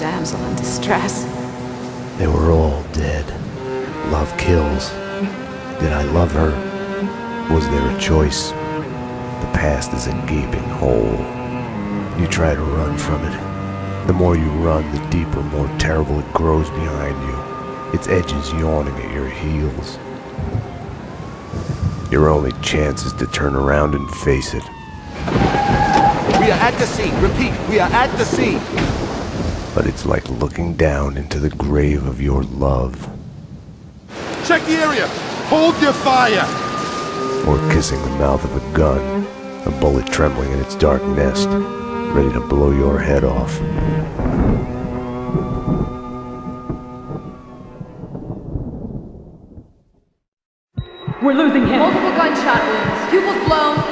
such a damsel in distress. They were all dead. Love kills. Did I love her? Was there a choice? The past is a gaping hole. You try to run from it. The more you run, the deeper, more terrible it grows behind you. Its edges yawning at your heels. Your only chance is to turn around and face it. We are at the scene. Repeat, we are at the scene. But it's like looking down into the grave of your love. Check the area. Hold your fire. Or kissing the mouth of a gun, a bullet trembling in its dark nest, ready to blow your head off.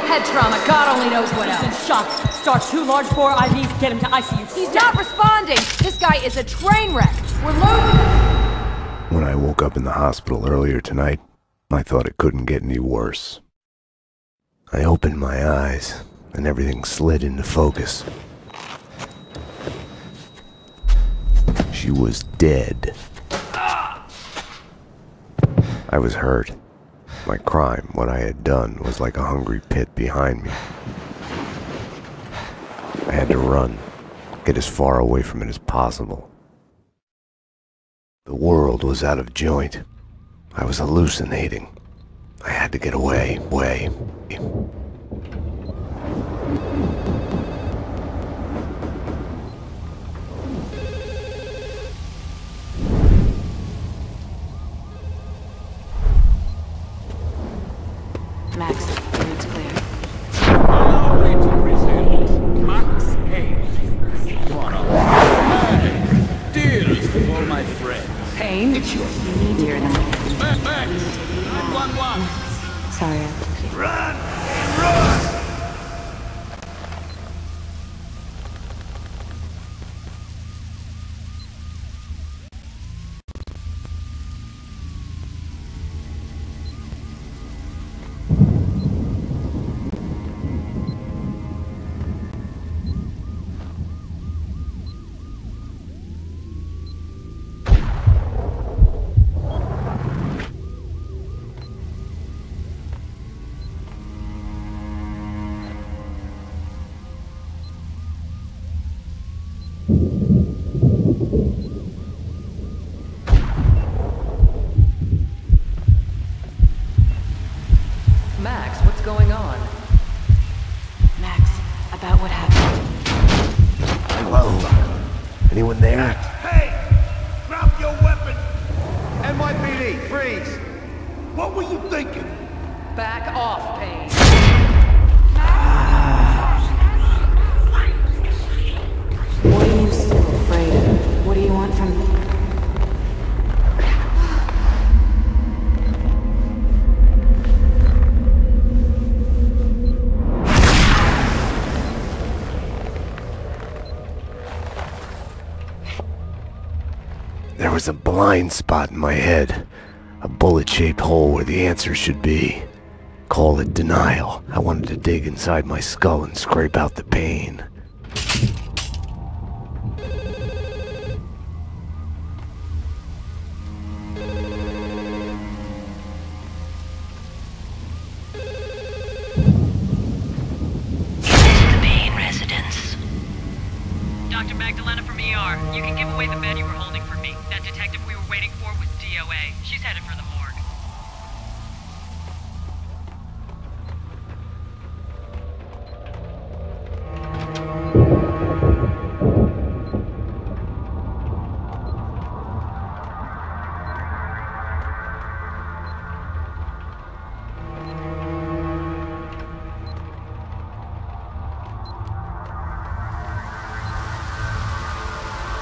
Head trauma. God only knows what He's in else. shock. Start two large bore IVs. Get him to ICU. He's not responding. This guy is a train wreck. We're losing. When I woke up in the hospital earlier tonight, I thought it couldn't get any worse. I opened my eyes, and everything slid into focus. She was dead. I was hurt. My crime, what I had done, was like a hungry pit behind me. I had to run, get as far away from it as possible. The world was out of joint. I was hallucinating. I had to get away, away. About what happened. Hello? Anyone there? Hey! Drop your weapon! NYPD, freeze! What were you thinking? Back off, Payne. Was a blind spot in my head. A bullet-shaped hole where the answer should be. Call it denial. I wanted to dig inside my skull and scrape out the pain.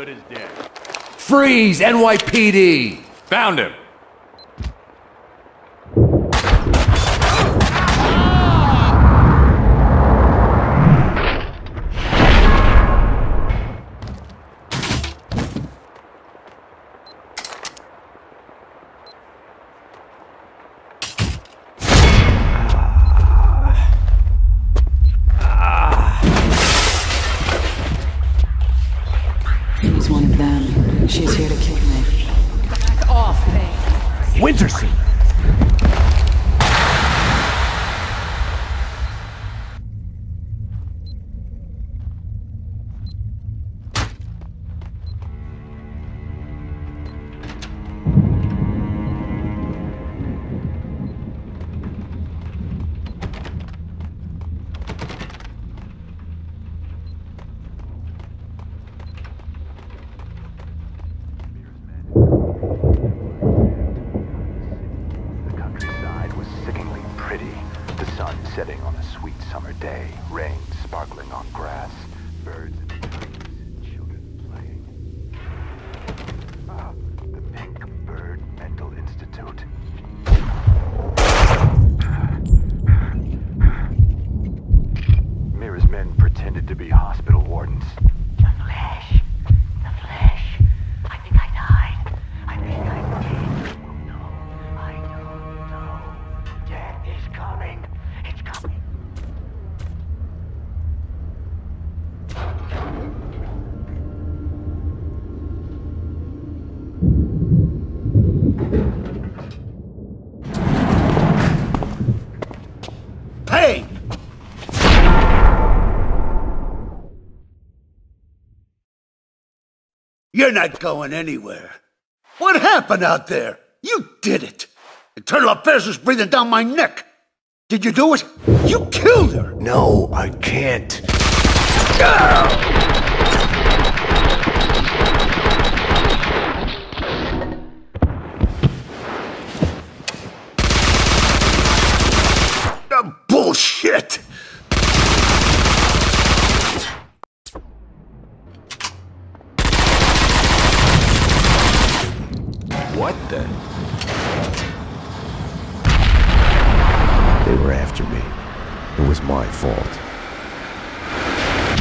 good as dead. Freeze, NYPD! Found him. Pretended to be hospital wardens. The flesh. You're not going anywhere. What happened out there? You did it. Internal Affairs was breathing down my neck. Did you do it? You killed her. No, I can't. Uh, bullshit. What the? They were after me. It was my fault.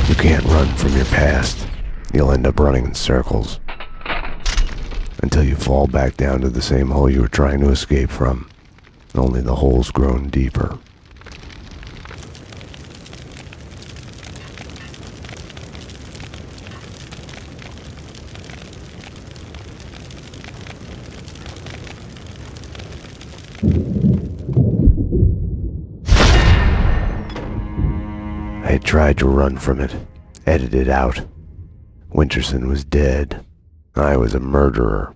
You can't run from your past. You'll end up running in circles. Until you fall back down to the same hole you were trying to escape from. Only the hole's grown deeper. I tried to run from it, edit it out. Winterson was dead. I was a murderer.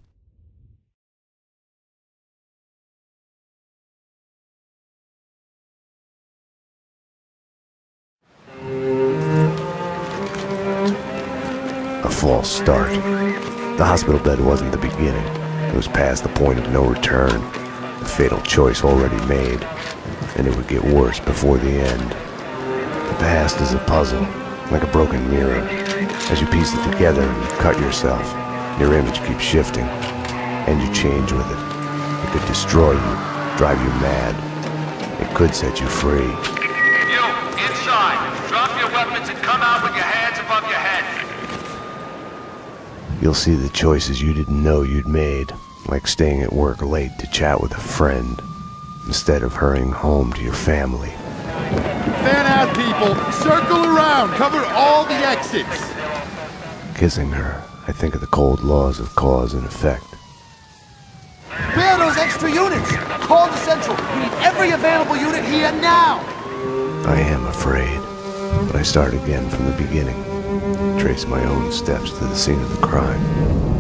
A false start. The hospital bed wasn't the beginning. It was past the point of no return. A fatal choice already made. And it would get worse before the end. The past is a puzzle, like a broken mirror. As you piece it together and cut yourself, your image keeps shifting, and you change with it. It could destroy you, drive you mad. It could set you free. You, inside. Drop your weapons and come out with your hands above your head. You'll see the choices you didn't know you'd made, like staying at work late to chat with a friend, instead of hurrying home to your family. Fan out, people! Circle around! Cover all the exits! Kissing her, I think of the cold laws of cause and effect. Where are those extra units? Call the central. We need every available unit here now! I am afraid, but I start again from the beginning. Trace my own steps to the scene of the crime.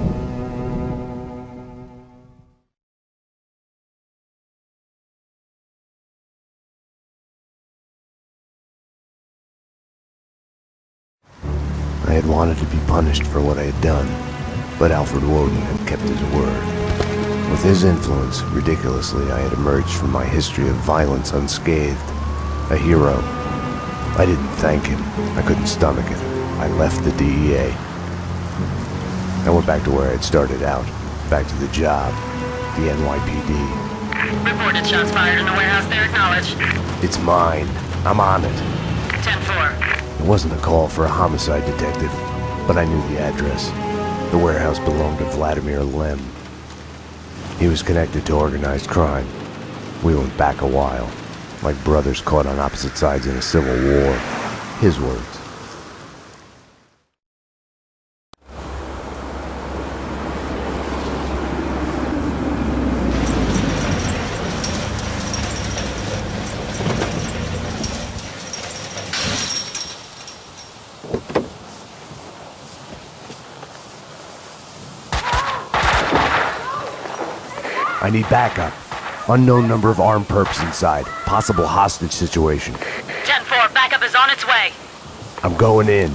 Punished for what I had done, but Alfred Woden had kept his word. With his influence, ridiculously, I had emerged from my history of violence unscathed. A hero. I didn't thank him. I couldn't stomach it. I left the DEA. I went back to where I had started out, back to the job, the NYPD. Reported shots fired in the warehouse there, acknowledged. It's mine. I'm on it. 10-4. It wasn't a call for a homicide detective, but I knew the address. The warehouse belonged to Vladimir Lem. He was connected to organized crime. We went back a while, like brothers caught on opposite sides in a civil war. His words. Need backup. Unknown number of armed perps inside. Possible hostage situation. 10-4, backup is on its way. I'm going in.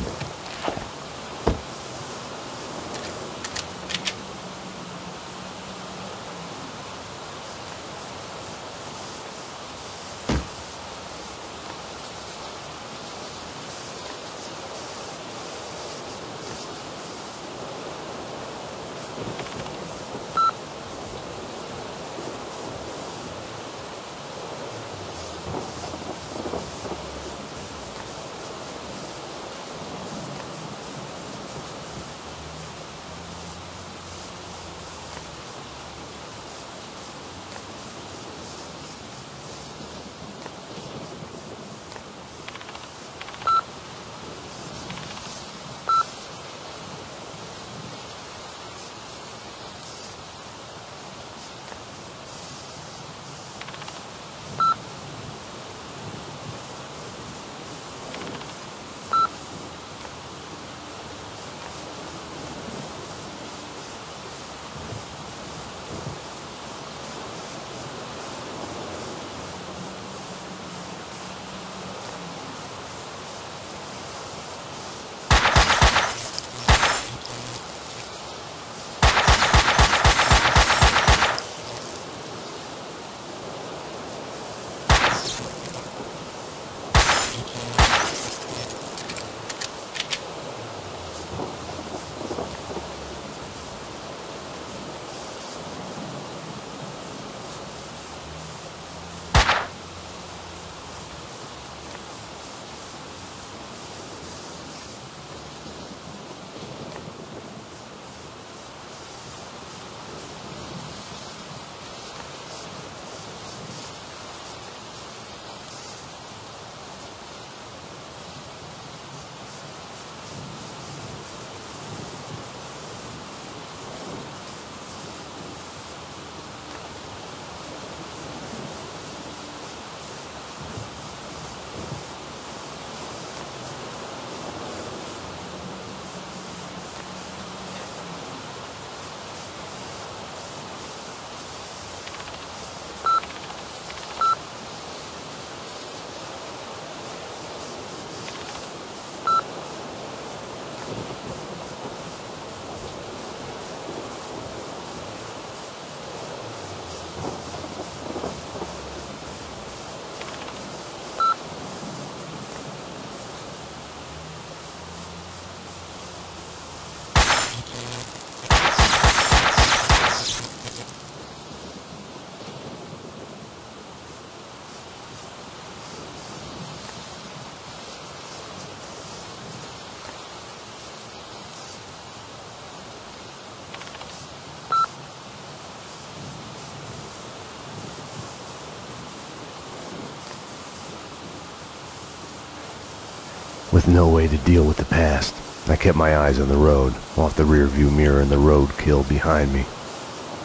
With no way to deal with the past, I kept my eyes on the road, off the rearview mirror and the roadkill behind me.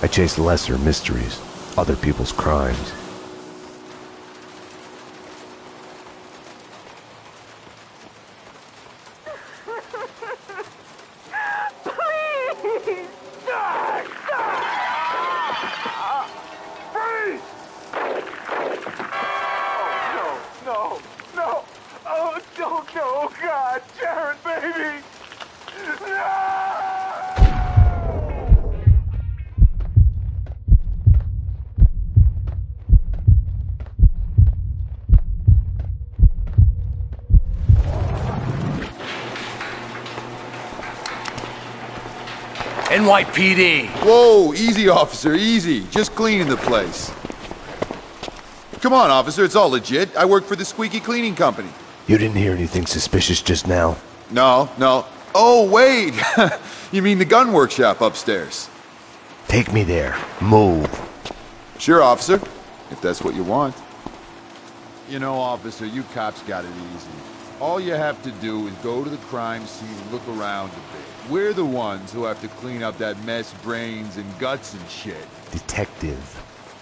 I chased lesser mysteries, other people's crimes. Please! NYPD. Whoa, easy, officer, easy. Just cleaning the place. Come on, officer, it's all legit. I work for the Squeaky Cleaning Company. You didn't hear anything suspicious just now? No, no. Oh, wait! you mean the gun workshop upstairs? Take me there. Move. Sure, officer. If that's what you want. You know, officer, you cops got it easy. All you have to do is go to the crime scene and look around a bit. We're the ones who have to clean up that mess, brains and guts and shit. Detective.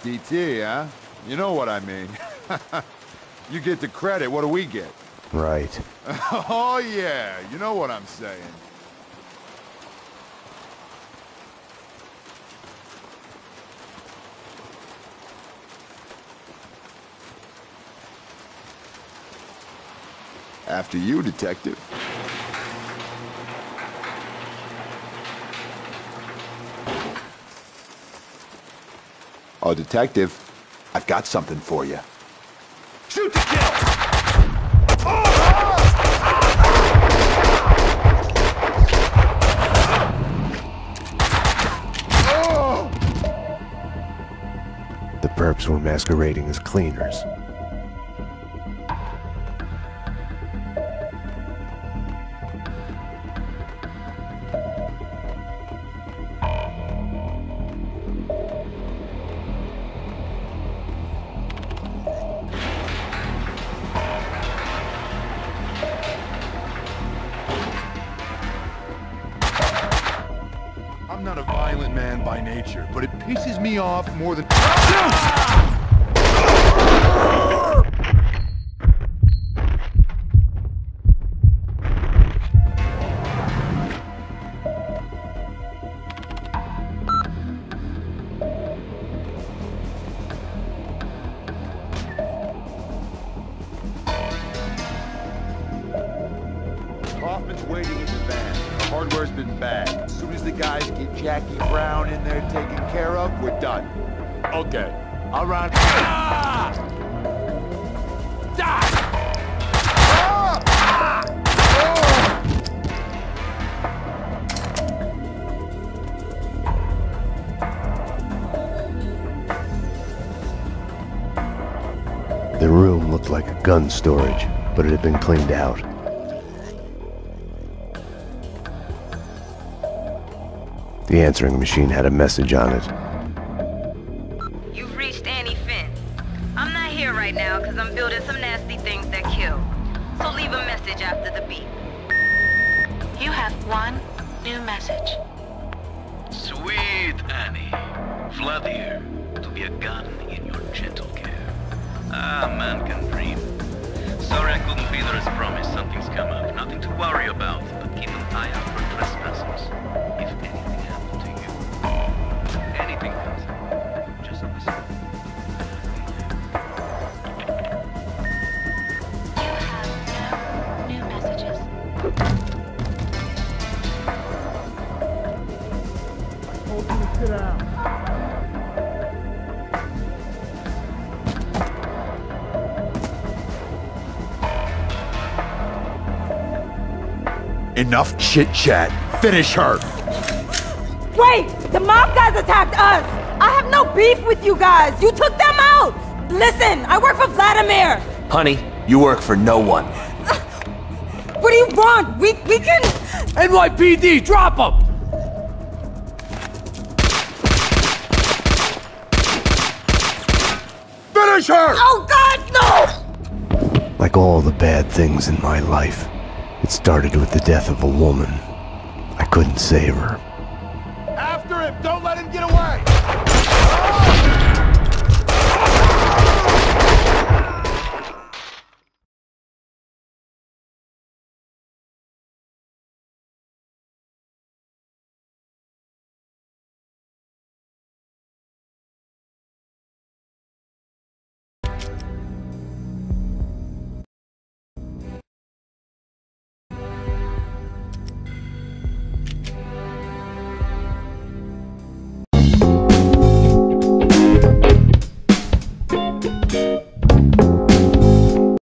DT, huh? You know what I mean. you get the credit, what do we get? Right. oh, yeah, you know what I'm saying. After you, detective. Oh, detective, I've got something for you. Shoot to kill! The perps were masquerading as cleaners. But it pisses me off more than... Hoffman's waiting in the van. The hardware's been bagged. As soon as the guys get Jackie Brown in there taken care of, we're done. Okay. I'll run. Ah! Die! The room looked like a gun storage, but it had been cleaned out. The answering machine had a message on it. You've reached Annie Finn. I'm not here right now because I'm building some nasty things that kill. So leave a message after the beep. You have one new message. Sweet Annie. Vlad here, to be a gun in your gentle care. Ah, man can dream. Sorry I couldn't be there as promised. Something's come up. Nothing to worry about, but keep an eye out for trespassers. You, anything comes up, just listen. New messages. Enough chit chat. Finish her. Wait! The mob guys attacked us! I have no beef with you guys! You took them out! Listen, I work for Vladimir! Honey, you work for no one. What do you want? We we can NYPD, drop them! Finish her! Oh god, no! Like all the bad things in my life, it started with the death of a woman. I couldn't save her after him! Don't let him get away!